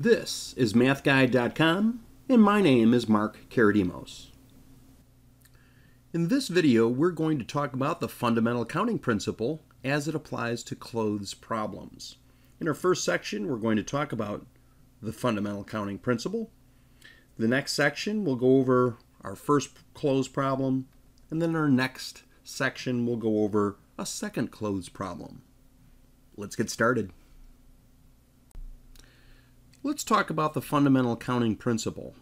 This is MathGuide.com, and my name is Mark Karadimos. In this video, we're going to talk about the fundamental counting principle as it applies to clothes problems. In our first section, we're going to talk about the fundamental counting principle. The next section, we'll go over our first clothes problem, and then our next section, we'll go over a second clothes problem. Let's get started. Let's talk about the fundamental counting principle.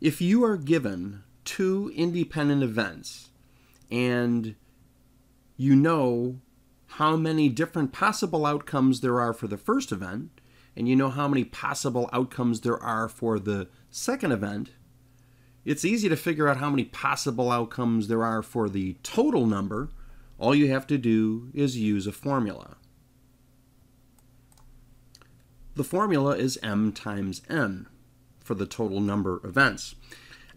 If you are given two independent events and you know how many different possible outcomes there are for the first event, and you know how many possible outcomes there are for the second event, it's easy to figure out how many possible outcomes there are for the total number. All you have to do is use a formula. The formula is m times n for the total number of events.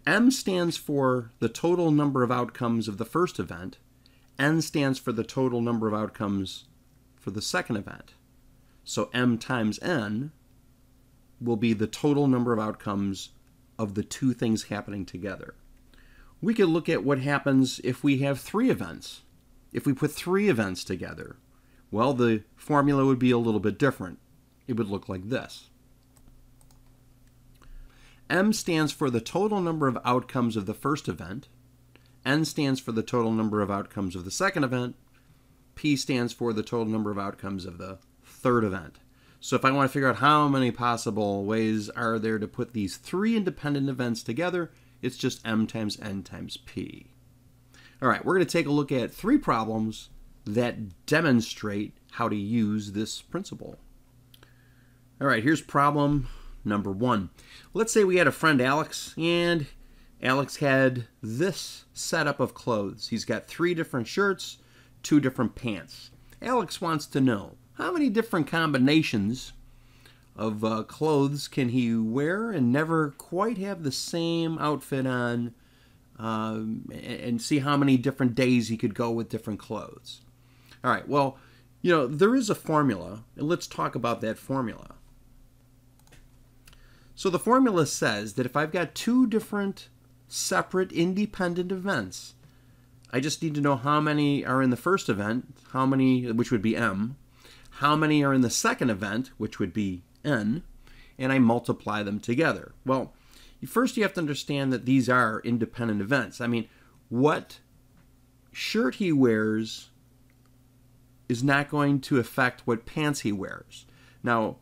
m stands for the total number of outcomes of the first event. n stands for the total number of outcomes for the second event. So m times n will be the total number of outcomes of the two things happening together. We could look at what happens if we have three events. If we put three events together, well, the formula would be a little bit different it would look like this. M stands for the total number of outcomes of the first event. N stands for the total number of outcomes of the second event. P stands for the total number of outcomes of the third event. So if I want to figure out how many possible ways are there to put these three independent events together, it's just M times N times P. All right, we're going to take a look at three problems that demonstrate how to use this principle. All right, here's problem number one. Let's say we had a friend Alex, and Alex had this setup of clothes. He's got three different shirts, two different pants. Alex wants to know how many different combinations of uh, clothes can he wear and never quite have the same outfit on um, and see how many different days he could go with different clothes. All right, well, you know, there is a formula, and let's talk about that formula. So the formula says that if I've got two different separate independent events, I just need to know how many are in the first event, how many, which would be M, how many are in the second event, which would be N, and I multiply them together. Well, first you have to understand that these are independent events. I mean, what shirt he wears is not going to affect what pants he wears. Now,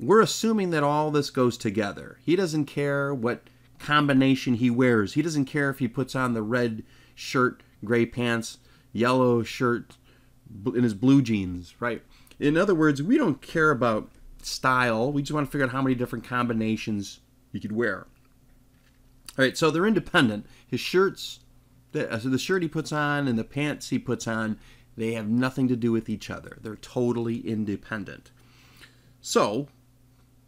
we're assuming that all this goes together. He doesn't care what combination he wears. He doesn't care if he puts on the red shirt, gray pants, yellow shirt, in his blue jeans, right? In other words, we don't care about style. We just want to figure out how many different combinations he could wear. All right, so they're independent. His shirts, the, uh, so the shirt he puts on and the pants he puts on, they have nothing to do with each other. They're totally independent. So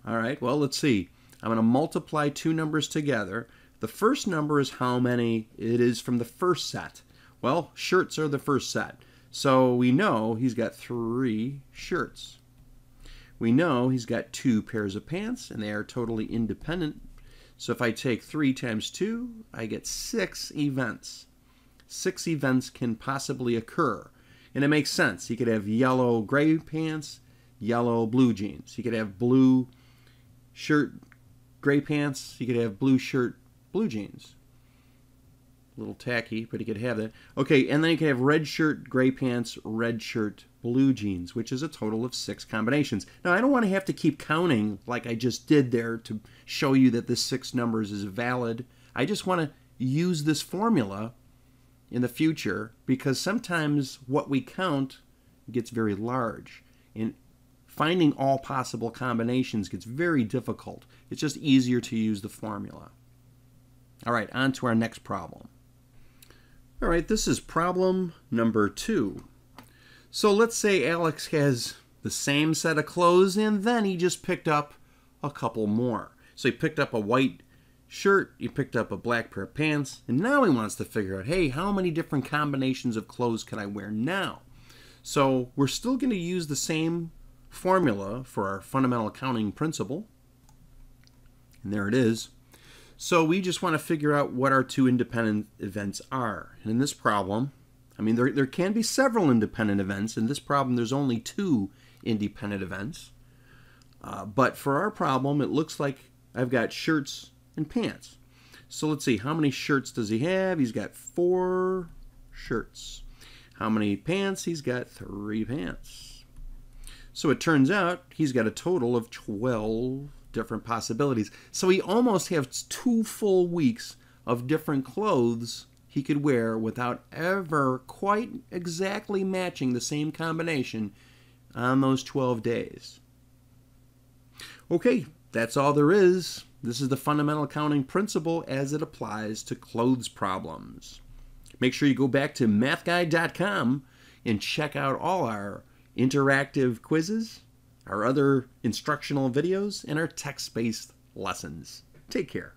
all right, well, let's see. I'm going to multiply two numbers together. The first number is how many it is from the first set. Well, shirts are the first set. So we know he's got three shirts. We know he's got two pairs of pants, and they are totally independent. So if I take 3 times 2, I get 6 events. 6 events can possibly occur. And it makes sense. He could have yellow gray pants, yellow blue jeans. He could have blue shirt, gray pants. You could have blue shirt, blue jeans. A little tacky, but you could have that. Okay, and then you could have red shirt, gray pants, red shirt, blue jeans, which is a total of six combinations. Now, I don't want to have to keep counting like I just did there to show you that this six numbers is valid. I just want to use this formula in the future because sometimes what we count gets very large. And finding all possible combinations gets very difficult. It's just easier to use the formula. All right, on to our next problem. All right, this is problem number two. So let's say Alex has the same set of clothes and then he just picked up a couple more. So he picked up a white shirt, he picked up a black pair of pants, and now he wants to figure out, hey, how many different combinations of clothes can I wear now? So we're still going to use the same formula for our fundamental counting principle. And there it is. So we just want to figure out what our two independent events are. And in this problem, I mean, there, there can be several independent events. In this problem, there's only two independent events. Uh, but for our problem, it looks like I've got shirts and pants. So let's see, how many shirts does he have? He's got four shirts. How many pants? He's got three pants. So it turns out he's got a total of 12 different possibilities. So he almost has two full weeks of different clothes he could wear without ever quite exactly matching the same combination on those 12 days. Okay, that's all there is. This is the fundamental accounting principle as it applies to clothes problems. Make sure you go back to mathguide.com and check out all our interactive quizzes, our other instructional videos, and our text based lessons. Take care.